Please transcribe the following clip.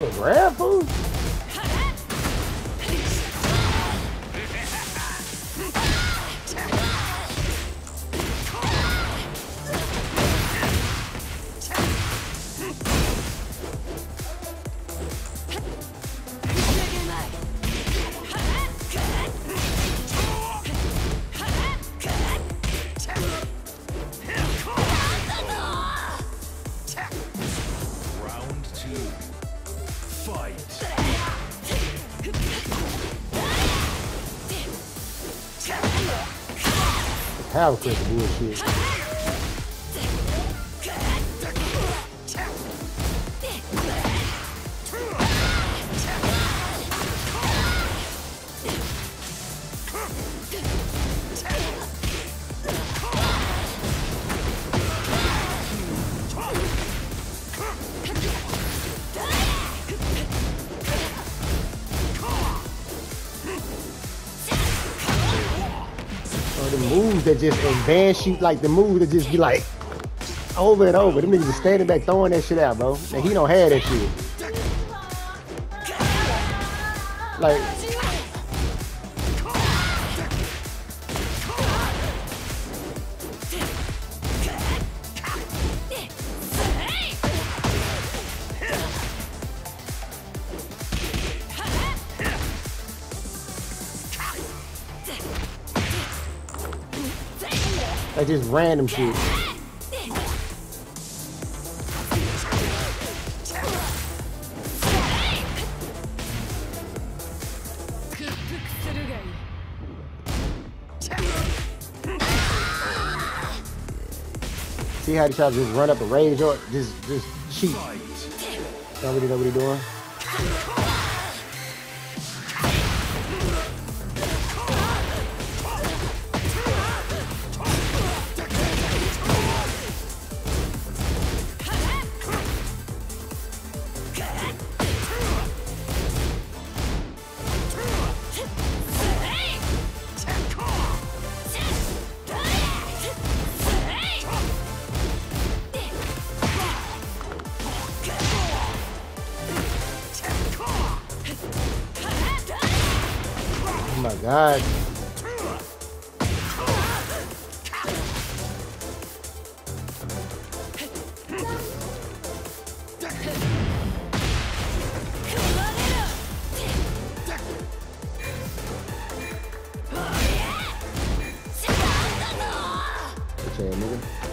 Food? How quick bullshit. The moves that just advance you, like the moves that just be like over and over. Them niggas just standing back throwing that shit out, bro. And he don't have that shit. Like, like just random shit. See how he tries to just run up the rage or just just cheat. Fight. Know what he doing. Oh my god. Okay, job, nigga.